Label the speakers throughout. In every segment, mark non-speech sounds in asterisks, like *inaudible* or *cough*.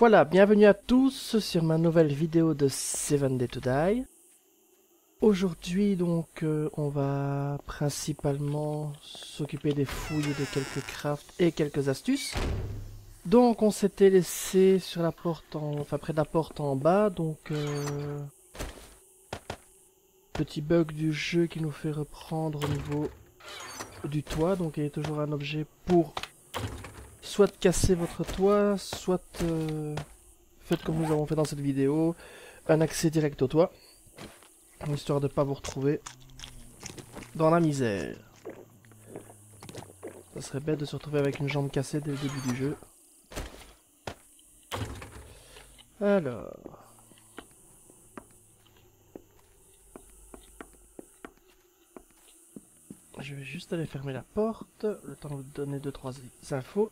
Speaker 1: Voilà, bienvenue à tous sur ma nouvelle vidéo de Seven Day to Die. Aujourd'hui donc euh, on va principalement s'occuper des fouilles de quelques crafts et quelques astuces. Donc on s'était laissé sur la porte en, enfin près de la porte en bas, donc euh, petit bug du jeu qui nous fait reprendre au niveau du toit, donc il y a toujours un objet pour soit casser votre toit, soit euh, faites comme nous avons fait dans cette vidéo, un accès direct au toit, histoire de ne pas vous retrouver dans la misère. Ça serait bête de se retrouver avec une jambe cassée dès le début du jeu. Alors... Je vais juste aller fermer la porte, le temps de vous donner 2-3 infos.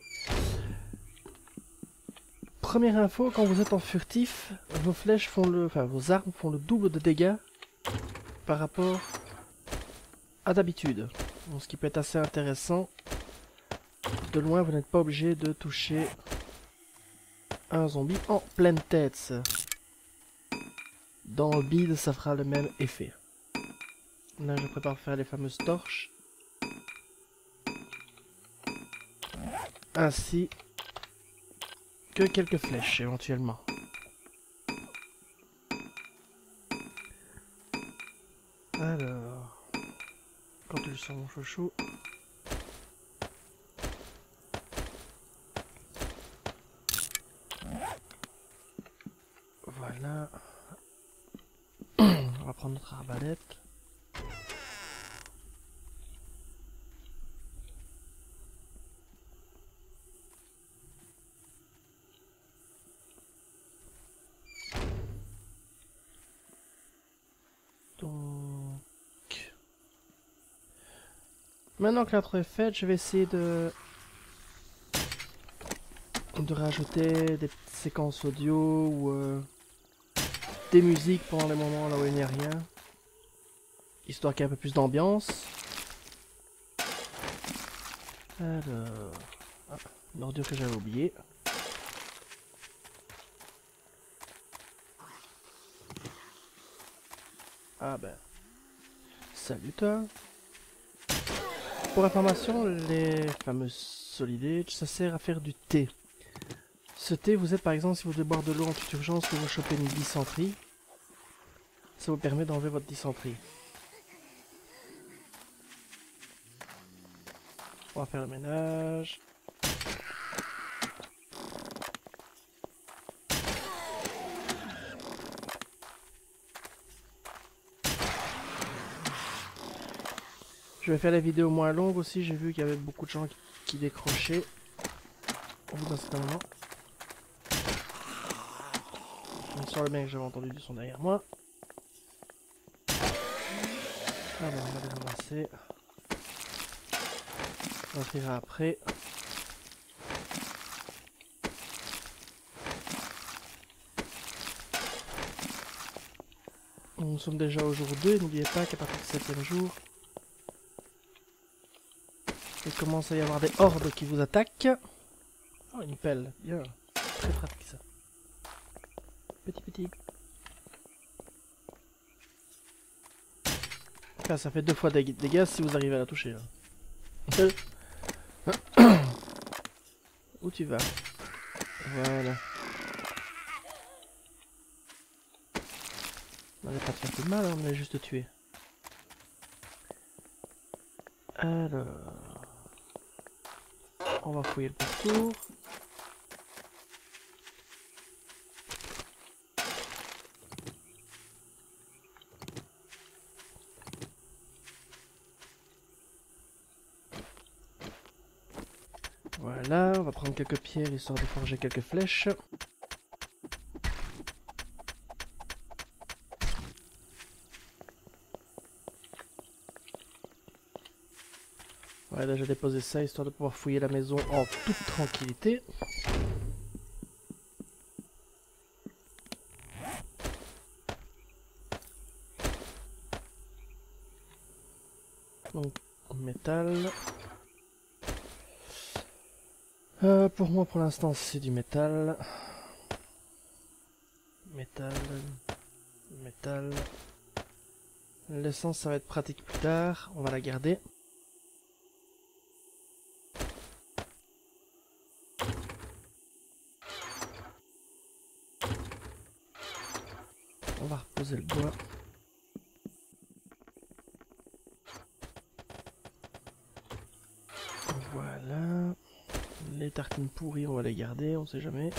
Speaker 1: Première info, quand vous êtes en furtif, vos flèches font le... Enfin, vos armes font le double de dégâts par rapport à d'habitude. Ce qui peut être assez intéressant. De loin, vous n'êtes pas obligé de toucher un zombie en pleine tête. Dans le bide, ça fera le même effet. Là, je prépare faire les fameuses torches. Ainsi que quelques flèches éventuellement. Alors, quand tu sens mon chouchou. Voilà. *coughs* On va prendre notre arbalète. Maintenant que l'intro est faite, je vais essayer de de rajouter des séquences audio ou euh, des musiques pendant les moments là où il n'y a rien. Histoire qu'il y ait un peu plus d'ambiance. Alors... Ah, l'ordure que j'avais oublié. Ah ben... Salut toi pour information, les fameux solid ça sert à faire du thé. Ce thé, vous êtes par exemple, si vous devez boire de l'eau en toute urgence, que vous chopez une dysenterie, ça vous permet d'enlever votre dysenterie. On va faire le ménage. Je vais faire les vidéos moins longues aussi. J'ai vu qu'il y avait beaucoup de gens qui, décrochaient au bout d'un certain moment. Je me sens bien que j'avais entendu du son derrière moi. Alors, on va les ramasser. On tirera après. Nous sommes déjà au jour 2, n'oubliez pas qu'à partir du 7 jour, il commence à y avoir des hordes qui vous attaquent. Oh, une pelle. Bien. Très pratique ça. Petit petit. Ah, ça fait deux fois des dégâts si vous arrivez à la toucher. *coughs* Où tu vas? Voilà. On n'allait pas te faire de mal, hein, on allait juste tuer. Alors... On va fouiller le parcours. Voilà, on va prendre quelques pierres histoire de forger quelques flèches. Ouais, là j'ai déposé ça histoire de pouvoir fouiller la maison en toute tranquillité. Donc, métal. Euh, pour moi, pour l'instant, c'est du métal. métal, métal. L'essence, ça va être pratique plus tard. On va la garder. On va reposer le bois. Voilà. Les tartines pourries, on va les garder, on sait jamais.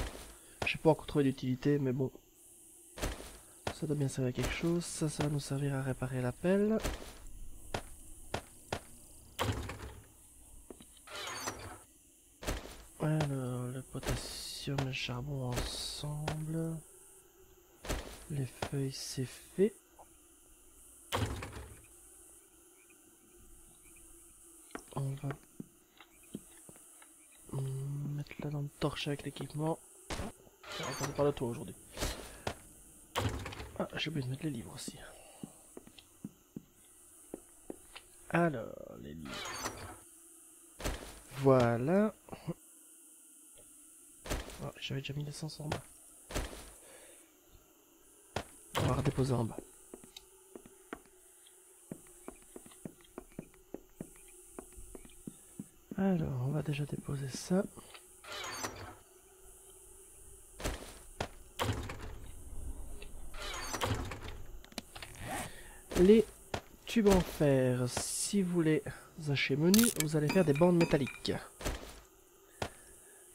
Speaker 1: Je sais pas encore trouvé d'utilité, mais bon. Ça doit bien servir à quelque chose. Ça, ça va nous servir à réparer la pelle. Alors, le potassium le charbon. Les feuilles, c'est fait. On va mettre la lampe torche avec l'équipement. On va passer par le toit aujourd'hui. Ah, j'ai oublié de mettre les livres aussi. Alors, les livres. Voilà. Oh, J'avais déjà mis l'essence en bas. Redéposer en bas. Alors, on va déjà déposer ça. Les tubes en fer, si vous les achetez menu, vous allez faire des bandes métalliques.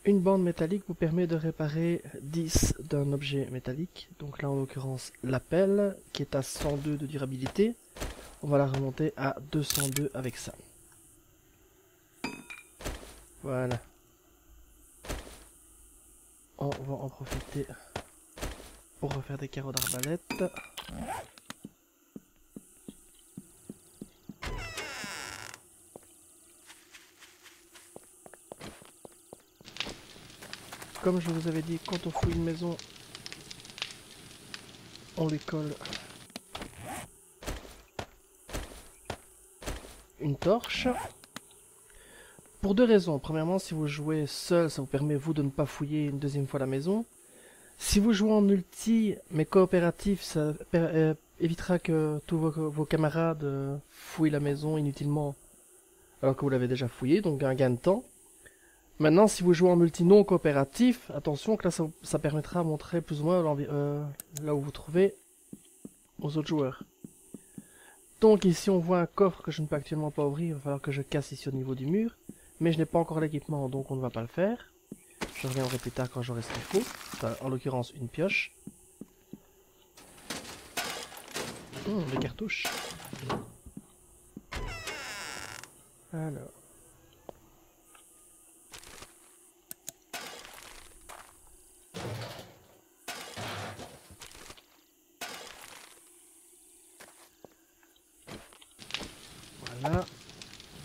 Speaker 1: Une bande métallique vous permet de réparer 10 d'un objet métallique. Donc là en l'occurrence la pelle qui est à 102 de durabilité. On va la remonter à 202 avec ça. Voilà. On va en profiter pour refaire des carreaux d'arbalète. Comme je vous avais dit, quand on fouille une maison, on lui colle une torche. Pour deux raisons. Premièrement, si vous jouez seul, ça vous permet de ne pas fouiller une deuxième fois la maison. Si vous jouez en multi, mais coopératif, ça euh, évitera que tous vos, camarades euh, fouillent la maison inutilement alors que vous l'avez déjà fouillé, donc un gain de temps. Maintenant, si vous jouez en multi non coopératif, attention que là, ça, permettra de montrer plus ou moins euh, là où vous trouvez aux autres joueurs. Donc ici, on voit un coffre que je ne peux actuellement pas ouvrir. Il va falloir que je casse ici au niveau du mur. Mais je n'ai pas encore l'équipement, donc on ne va pas le faire. Je reviendrai plus tard quand j'aurai ce qu'il faut. Enfin, en l'occurrence, une pioche. Hum, des cartouches. Alors.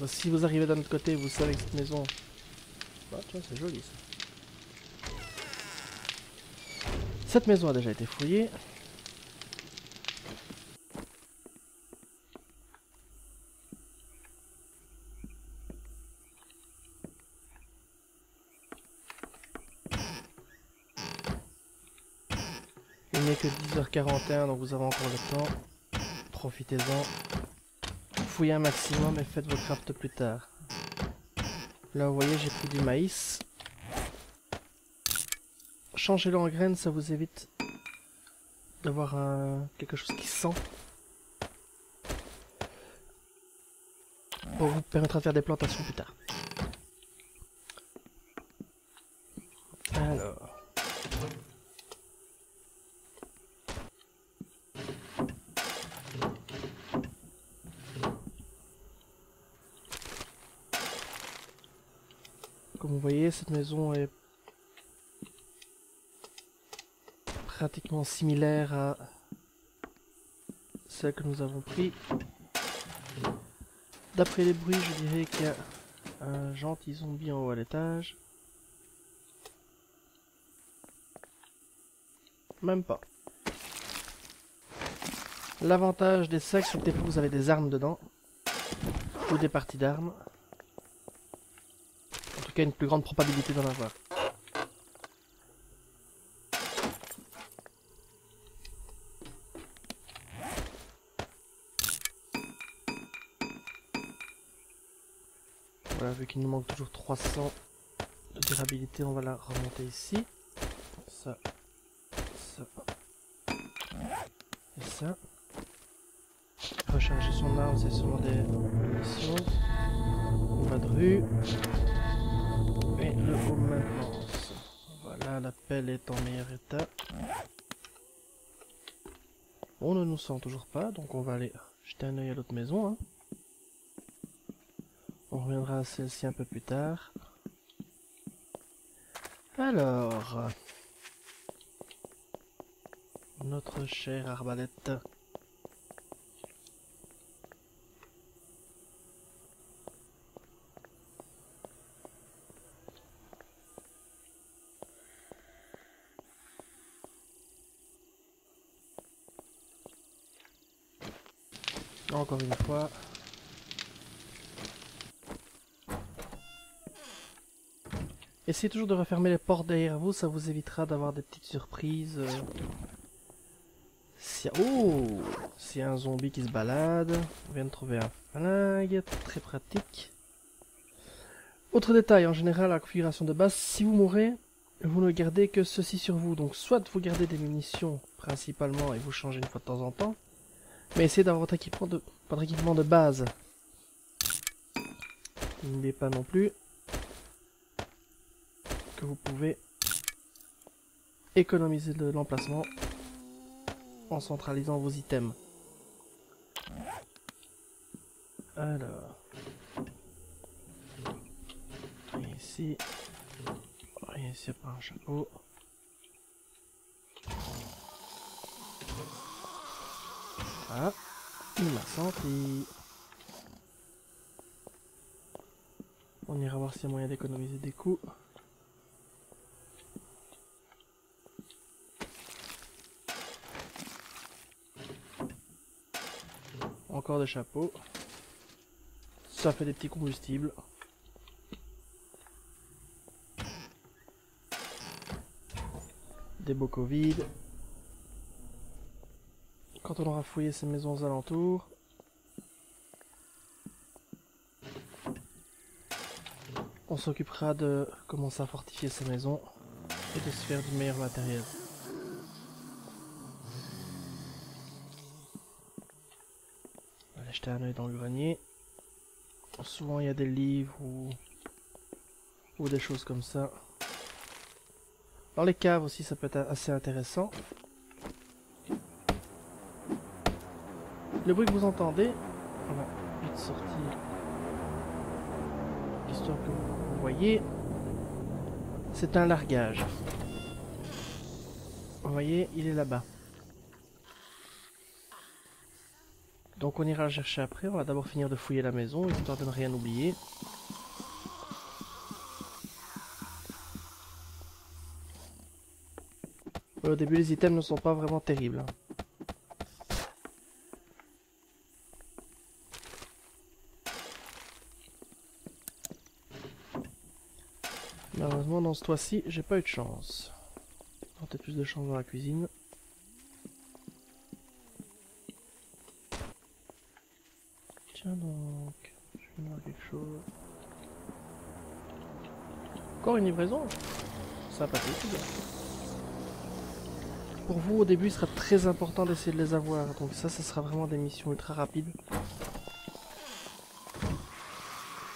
Speaker 1: Si vous arrivez d'un autre côté, vous savez que cette maison... Bah tiens, c'est joli ça. Cette maison a déjà été fouillée. Il n'est que 10h41, donc vous avez encore le temps. Profitez-en. Fouillez un maximum et faites vos crafts plus tard. Là, vous voyez, j'ai pris du maïs. Changez-le en graines, ça vous évite d'avoir quelque chose qui sent. Pour vous permettra de faire des plantations plus tard. Alors... Vous voyez, cette maison est pratiquement similaire à celle que nous avons pris. D'après les bruits, je dirais qu'il y a un gentil zombie en haut à l'étage. Même pas. L'avantage des sacs, c'est que vous avez des armes dedans. Ou des parties d'armes truc a une plus grande probabilité d'en avoir. Voilà, vu qu'il nous manque toujours 300 de durabilité, on va la remonter ici. Ça, ça, et ça. Recharger son arme, c'est souvent des munitions. Pas de rue. La pelle est en meilleur état. On ne nous sent toujours pas, donc on va aller jeter un oeil à l'autre maison. Hein. On reviendra à celle-ci un peu plus tard. Alors... Notre chère arbalète. Encore une fois. Essayez toujours de refermer les portes derrière vous, ça vous évitera d'avoir des petites surprises. Euh. Si... Oh un zombie qui se balade, on vient de trouver un flingue, très pratique. Autre détail, en général, la configuration de base, si vous mourrez, vous ne gardez que ceci sur vous. Donc soit vous gardez des munitions principalement et vous changez une fois de temps en temps, mais essayez d'avoir votre équipement de, votre équipement de base. N'oubliez pas non plus que vous pouvez économiser de l'emplacement en centralisant vos items. Alors. ici. ici, pas un chapeau. Ah, il m'a senti. On ira voir s'il y a moyen d'économiser des coups. Encore des chapeaux. Ça fait des petits combustibles. Des bocaux vides. Quand on aura fouillé ces maisons aux alentours. On s'occupera de commencer à fortifier ces maisons et de se faire du meilleur matériel. On va jeter un oeil dans le grenier. Souvent il y a des livres ou, ou des choses comme ça. Dans les caves aussi ça peut être assez intéressant. Le bruit que vous entendez, on va vite sortir, histoire que vous voyez, c'est un largage. Vous voyez, il est là-bas. Donc on ira le chercher après, on va d'abord finir de fouiller la maison, histoire de ne rien oublier. Au début les items ne sont pas vraiment terribles. Malheureusement, dans ce toit-ci, j'ai pas eu de chance. Peut-être plus de chance dans la cuisine. Tiens donc, je vais voir quelque chose. Encore une livraison? Ça pas été Pour vous, au début, il sera très important d'essayer de les avoir. Donc ça, ce sera vraiment des missions ultra rapides.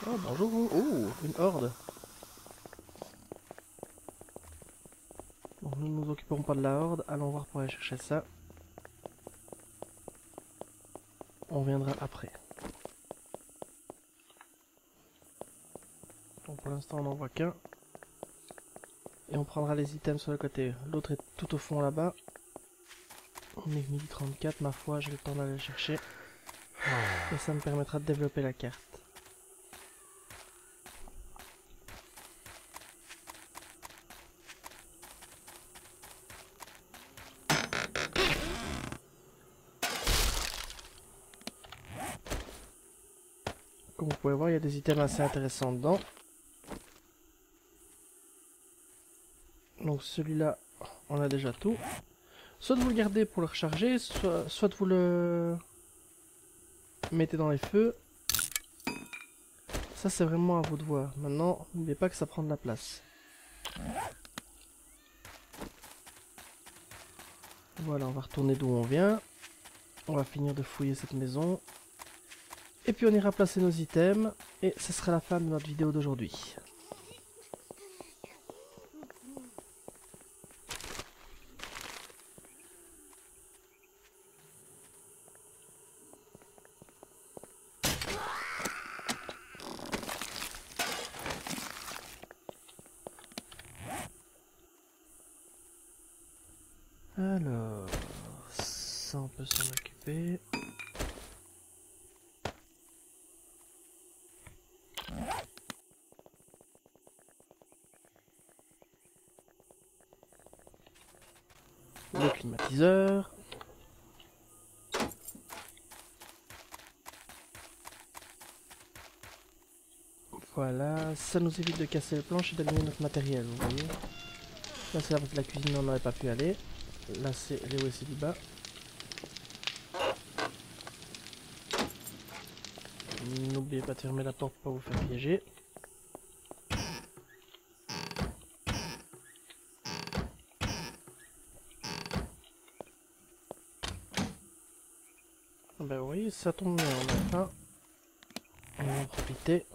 Speaker 1: Oh, bonjour vous. Oh, une horde. nous ne nous occuperons pas de la horde. Allons voir pour aller chercher ça. On viendra après. Donc pour l'instant on n'en voit qu'un. Et on prendra les items sur le côté. L'autre est tout au fond là-bas. On est midi 34, ma foi, j'ai le temps d'aller le chercher. Et ça me permettra de développer la carte. Comme vous pouvez voir, il y a des items assez intéressants dedans. Donc celui-là, on a déjà tout. Soit vous le gardez pour le recharger, soit, soit vous le mettez dans les feux. Ça, c'est vraiment à vous de voir. Maintenant, n'oubliez pas que ça prend de la place. Voilà, on va retourner d'où on vient. On va finir de fouiller cette maison. Et puis on ira placer nos items. Et ce sera la fin de notre vidéo d'aujourd'hui. Alors, ça on peut s'en occuper. Le climatiseur. Voilà, ça nous évite de casser les planches et d'allumer notre matériel, vous voyez. Là c'est la partie de la cuisine, on n'aurait pas pu aller. Là c'est les OSC du bas. N'oubliez pas de fermer la porte pour vous faire piéger. Ben oui, ça tombe bien, on a faim. On va en profiter.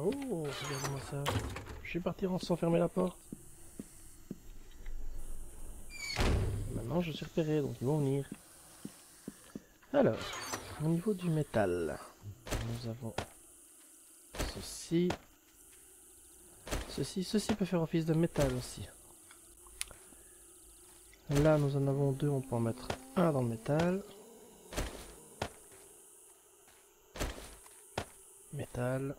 Speaker 1: Oh, regarde-moi ça. Je suis parti sans fermer la porte. Maintenant, je suis repéré, donc ils vont venir. Alors, au niveau du métal, nous avons ceci. Ceci, ceci peut faire office de métal aussi. Là, nous en avons deux, on peut en mettre un dans le métal. Métal.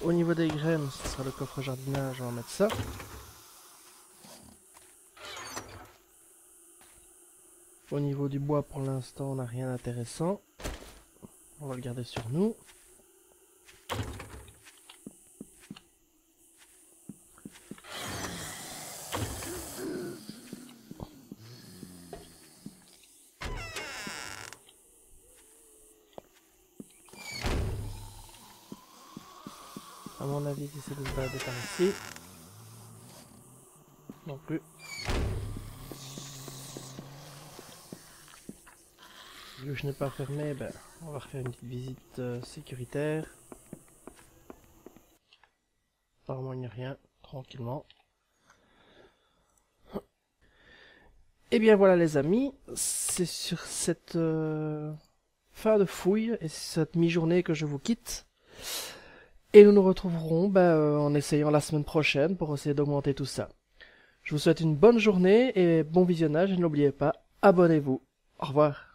Speaker 1: Au niveau des graines, ce sera le coffre jardinage, on va mettre ça. Au niveau du bois, pour l'instant, on n'a rien d'intéressant. On va le garder sur nous. À mon avis, si c'est de se balader par ici. Non Vu que je n'ai pas fermé, ben, on va refaire une petite visite euh, sécuritaire. Apparemment, il n'y a rien. Tranquillement. Et bien voilà les amis, c'est sur cette euh, fin de fouille et cette mi-journée que je vous quitte. Et nous nous retrouverons ben, euh, en essayant la semaine prochaine pour essayer d'augmenter tout ça. Je vous souhaite une bonne journée et bon visionnage et n'oubliez pas, abonnez-vous. Au revoir.